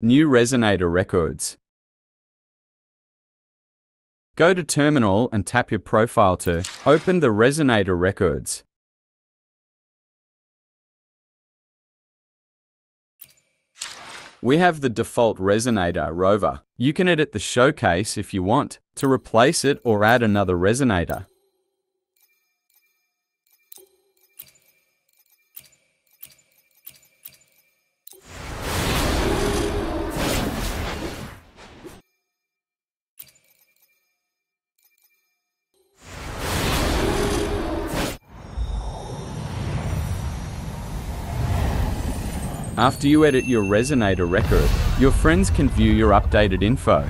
New Resonator Records. Go to Terminal and tap your profile to open the Resonator Records. We have the default resonator, Rover. You can edit the showcase if you want, to replace it or add another resonator. After you edit your Resonator record, your friends can view your updated info.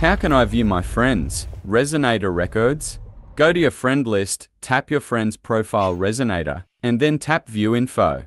How can I view my friends? Resonator records? Go to your friend list, tap your friend's profile Resonator, and then tap View Info.